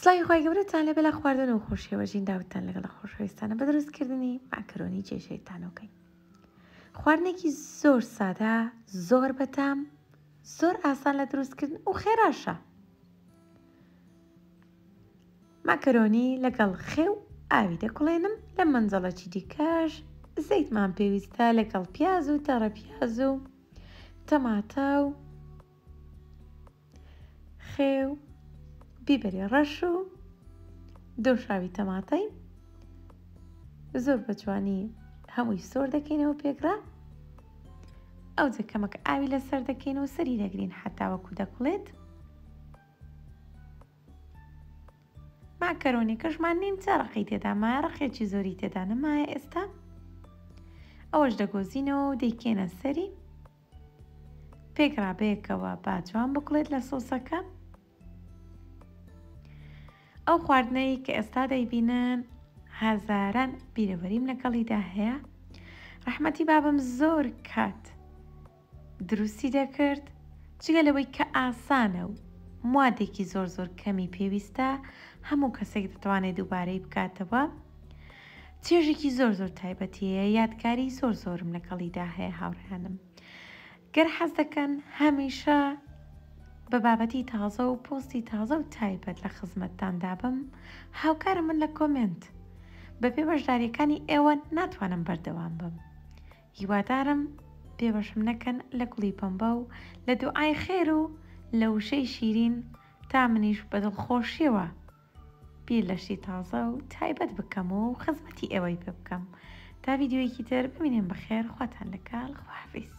سڵاوی خوای گەورەتان لێبێ لە خواردن و خۆشیەوە ژین داوتتان لەگەڵ خۆشەویستانە بە دروستکردنی ماکرۆنی جێژێتانەوەکەین خواردنێکی زۆر سادە زۆر بەتام زۆر ئاسان لە دروستکردن و خێراشە ماکرۆنی لەگەڵ خێو ئاوی دەکڵێنم لە منجەڵەکی دیکەش زەیتمان پێویستە لەگەڵ پیاز و تەڕە پیاز و تەماتە و خێو بیبەری ڕەش و دۆشاوی تەماتەی زۆر بە جوانی هەمووی سۆر دەکەینەوە پێکرا ئەو جە کەمەک ئاوی لەسەر دەکەین و سەری دەگرین حتاوەکو دەکڵێت ماکەرۆنی کەشمان نیم چاڕقی تێدا مایە ڕقێکی زۆری تێدا نەمایە ئێستا ئەوەش دەگۆزینەوە و دەیکێنە سەری پێک ڕابەیەکەوە با جوان بکوڵێت لە سۆسەکە ئەو خواردنەی کە ئێستا دەیبینن هەزاران بیرەوەریم لەگەڵیدا هەیە ڕەحمەتی بابم زۆر کات دروستی دەکرد جگە لەوەی کە ئاسانە و موادێکی زۆر زۆر کەمی پێویستە هەموو کەسێک دەتوانێت دووبارەی بکاتەوە چێژێکی زۆر زۆر تایبەتیە یادگاری زۆر زۆرم لەگەڵیدا هەیە هاوڕێیانم گەر حەز دەکەن هەمیشە بە بابەتی تازە و پۆستی تازە و تایبەت لە خزمەتتان دابم هاوکارم من لە کۆمێنت بە پێ بەشداریەکانی ئێوە ناتوانم بەردەوام بم هیوادارم پێوەشم نەکەن لە گوڵی پەمبە و لە دوعای خێر و لە وشەی شیرین تا منیش بە دڵخۆشیەوە بیر لە شتی تازە و تایبەت بکەم و خزمەتی ئێوەی پێ بکەم تا ڤیدیۆیەکی تر بمینێن بەخێر خواتان لەکال خواحافیز.